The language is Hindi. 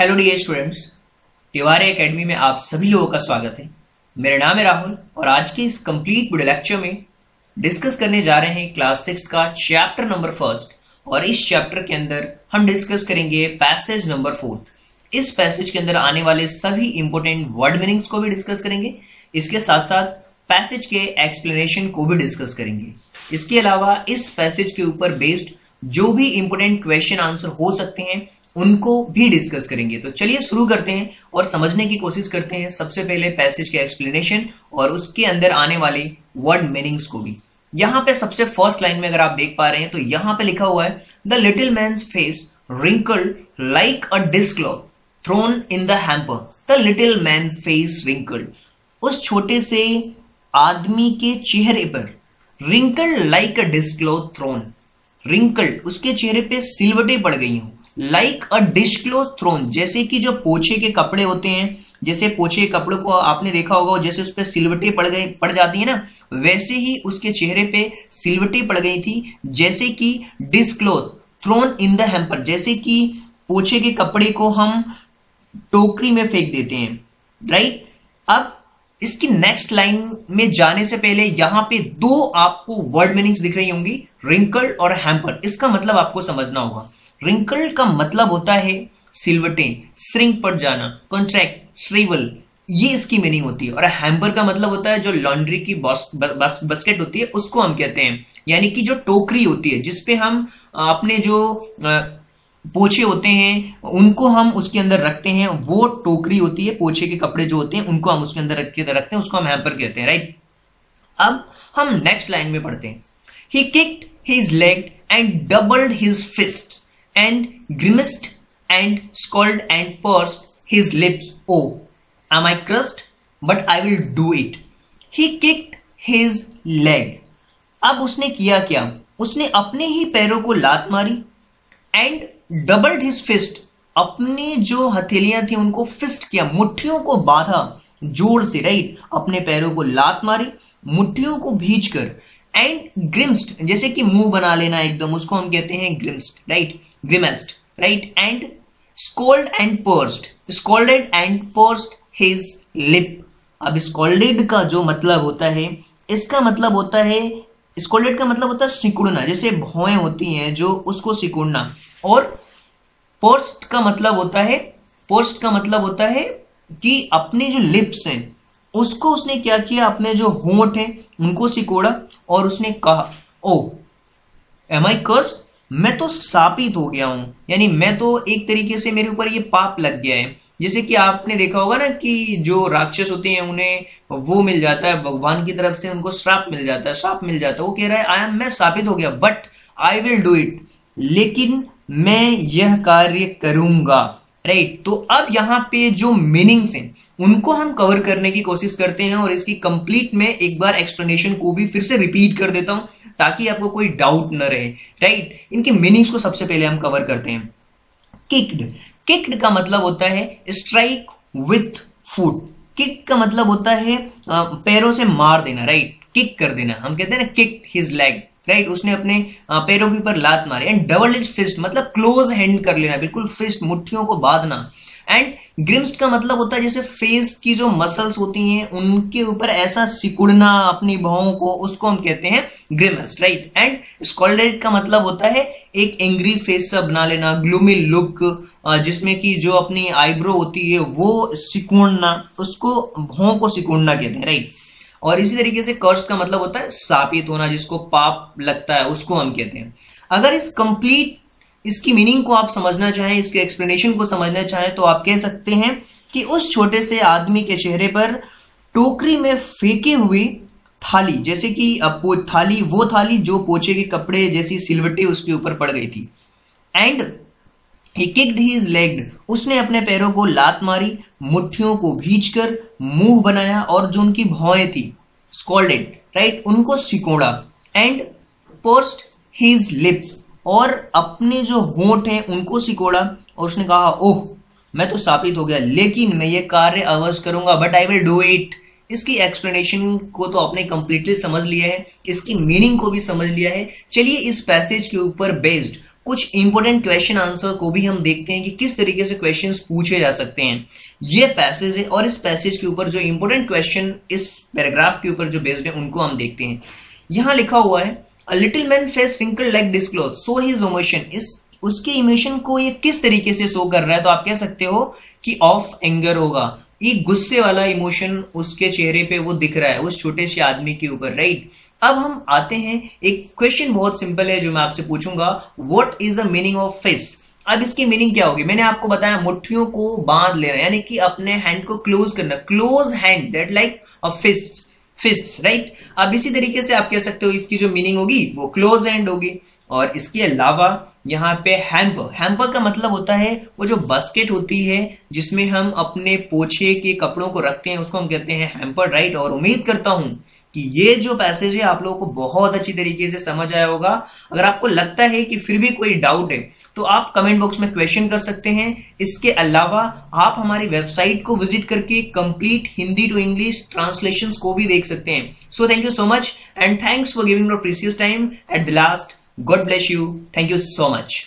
Hello dear students Tiwari academy में आप सभी लोगों का स्वागत है। मेरा नाम है राहुल और आज के इस कंप्लीट वीडियो लेक्चर में डिस्कस करने जा रहे हैं क्लास सिक्स का चैप्टर नंबर फ़र्स्ट और इस चैप्टर के अंदर हम डिस्कस करेंगे पैसेज नंबर फोर्थ इस पैसेज के अंदर आने वाले सभी इंपोर्टेंट वर्ड मीनिंग्स को भी डिस्कस करेंगे। इसके साथ साथ पैसेज के एक्सप्लेनेशन को भी डिस्कस करेंगे। इसके अलावा इस पैसेज के ऊपर बेस्ड जो भी इंपोर्टेंट क्वेश्चन आंसर हो सकते हैं उनको भी डिस्कस करेंगे। तो चलिए शुरू करते हैं और समझने की कोशिश करते हैं सबसे पहले पैसेज के एक्सप्लेनेशन और उसके अंदर आने वाले वर्ड मीनिंग्स को भी। यहाँ पे सबसे फ़र्स्ट लाइन में अगर आप देख पा रहे हैं तो यहाँ पे लिखा हुआ है the little man face wrinkled like a dishcloth thrown in the hamper the little man face wrinkled उस छोटे से आदमी के चेहरे पर wrinkled like a dishcloth thrown wrinkled उसके चेहरे पे सिलवटे पड़ गई हूँ। लाइक अ डिस्क्लो थ्रोन जैसे कि जो पोछे के कपड़े होते हैं, जैसे पोछे के कपड़े को आपने देखा होगा जैसे उस पर सिलवटे पड़ गई, पड़ जाती है ना, वैसे ही उसके चेहरे पे सिलवटे पड़ गई थी, जैसे कि dishcloth thrown in the hamper जैसे कि पोछे के कपड़े को हम टोकरी में फेंक देते हैं राइट अब इसकी नेक्स्ट लाइन में जाने से पहले यहाँ पे दो आपको वर्ड मीनिंग्स दिख रही होंगी रिंकल और हैम्पर इसका मतलब आपको समझना होगा। रिंकल का मतलब होता है सिलवटे श्रिंक पड़ जाना कॉन्ट्रैक्ट श्रीवल ये इसकी मीनिंग होती है। और हैम्बर का मतलब होता है जो लॉन्ड्री की बास्केट होती है, उसको हम कहते हैं। यानी कि जो टोकरी होती है जिसपे हम अपने जो पोछे होते हैं, उनको हम उसके अंदर रखते हैं, वो टोकरी होती है, पोछे के कपड़े जो होते हैं, उनको हम उसके अंदर रख के, रखते हैं, उसको हम हैम्पर कहते हैं राइट अब हम नेक्स्ट लाइन में पढ़ते हैं। He kicked his leg and doubled his fist and grimaced and scolded and pursed his lips. Oh, am I crushed? But I will do it. He kicked his leg. अब उसने किया क्या उसने अपने ही पैरों को लात मारी एंड डबल्ड हिज फिस्ट अपने जो हथेलियाँ थी उनको फिस्ट किया मुट्ठियों को बांधा ज़ोर से राइट अपने पैरों को लात मारी मुट्ठियों को भीज कर एंड ग्रिम्स्ड जैसे कि मुँह बना लेना एकदम उसको हम कहते हैं grimaced right grimaced, right? And scold and pursed. Scolded and pursed his lip. अब स्कॉल्डेड का जो मतलब होता है इसका मतलब होता है स्कॉल्डेड का मतलब होता है सिकुड़ना जैसे भौएँ होती हैं जो उसको सिकुड़ना और पोस्ट का मतलब होता है पोस्ट का मतलब होता है कि अपने जो लिप्स हैं उसको उसने क्या किया अपने जो होंठ हैं उनको सिकोड़ा और उसने कहा ओ एम आई कर्स मैं तो सापित हो गया हूँ। यानी मैं तो एक तरीके से मेरे ऊपर ये पाप लग गया है। जैसे कि आपने देखा होगा ना कि जो राक्षस होते हैं, उन्हें वो मिल जाता है, भगवान की तरफ़ से उनको श्राप मिल जाता है श्राप मिल जाता है। वो कह रहा है आई एम मैं साबित हो गया but I will do it लेकिन मैं यह कार्य करूँगा। राइट तो अब यहाँ पे जो मीनिंग्स हैं, उनको हम कवर करने की कोशिश करते हैं और इसकी कंप्लीट में एक बार एक्सप्लेनेशन को भी फिर से रिपीट कर देता हूँ। ताकि आपको कोई डाउट न रहे राइट इनके मीनिंग्स को सबसे पहले हम कवर करते हैं। किक्ड किक्ड का मतलब होता है स्ट्राइक विथ फुट किक का मतलब होता है पैरों से मार देना राइट किक कर देना। हम कहते हैं ना किक हिज लेग राइट उसने अपने पैरों के ऊपर लात मारी। एंड डबल इज़ फिस्ट मतलब क्लोज हैंड कर लेना, बिल्कुल फिस्ट मुट्ठियों को बांधना। एंड ग्रिम्स्ट का मतलब होता है जैसे फेस की जो मसल्स होती हैं, उनके ऊपर ऐसा सिकुड़ना अपनी भावों को, उसको हम कहते हैं ग्रिमस्ट राइट एंड स्कॉल्डेड का मतलब होता है एक एंग्री फेस सा बना लेना ग्लूमी लुक जिसमें कि जो अपनी आईब्रो होती है, वो सिकुड़ना, उसको भावों को सिकुड़ना कहते हैं राइट और इसी तरीके से कर्स का मतलब होता है सापित होना, जिसको पाप लगता है, उसको हम कहते हैं। अगर इस कंप्लीट इसकी मीनिंग को आप समझना चाहें, इसके एक्सप्लेनेशन को समझना चाहें तो आप कह सकते हैं कि उस छोटे से आदमी के चेहरे पर टोकरी में फेंके हुए थाली, जैसे कि थाली, वो थाली जो पोचे के कपड़े जैसी सिलवटे उसके ऊपर पड़ गई थी। And he kicked his legged उसने अपने पैरों को लात मारी मुट्ठियों को भीज कर मुँह बनाया और जो उनकी भौएँ थी स्कॉल्डेड राइट उनको सिकोड़ा एंड पोस्ट हिज लिप्स और अपने जो होंठ हैं, उनको सिकोड़ा। और उसने कहा, ओह, मैं तो साबित हो गया, लेकिन मैं ये कार्य अवश्य करूँगा but I will do it इसकी एक्सप्लेनेशन को तो आपने कंप्लीटली समझ लिया है, इसकी मीनिंग को भी समझ लिया है। चलिए इस पैसेज के ऊपर बेस्ड कुछ इंपॉर्टेंट क्वेश्चन आंसर को भी हम देखते हैं कि किस तरीके से क्वेश्चंस पूछे जा सकते हैं। ये पैसेज है और इस पैसेज के ऊपर जो इंपॉर्टेंट क्वेश्चन इस पैराग्राफ के ऊपर जो बेस्ड है, उनको हम देखते हैं। यहाँ लिखा हुआ है a little man face wrinkle like dishcloth so his emotion is उसके इमोशन को ये किस तरीके से शो कर रहा है? तो आप कह सकते हो कि ऑफ़ एंगर होगा। ये गुस्से वाला इमोशन उसके चेहरे पे वो दिख रहा है, उस छोटे से आदमी के ऊपर राइट अब हम आते हैं, एक क्वेश्चन बहुत सिंपल है जो मैं आपसे पूछूँगा। What is the meaning of fist अब इसकी मीनिंग क्या होगी? मैंने आपको बताया, मुट्ठियों को बाँध लेना, यानी कि अपने हैंड को क्लोज करना। Close hand that like a fist fist right अब इसी तरीके से आप कह सकते हो, इसकी जो मीनिंग होगी, वो क्लोज एंड होगी। और इसके अलावा यहाँ पे हैम्पर हैम्पर का मतलब होता है, वो जो बास्केट होती है, जिसमें हम अपने पोछे के कपड़ों को रखते हैं, उसको हम कहते हैं हैम्पर राइट और उम्मीद करता हूँ कि ये जो पैसेज है, आप लोगों को बहुत अच्छी तरीके से समझ आया होगा। अगर आपको लगता है कि फिर भी कोई डाउट है तो आप कमेंट बॉक्स में क्वेश्चन कर सकते हैं। इसके अलावा आप हमारी वेबसाइट को विज़िट करके complete Hindi to English translation को भी देख सकते हैं। So thank you so much and thanks for giving your precious time at the last God bless you thank you so much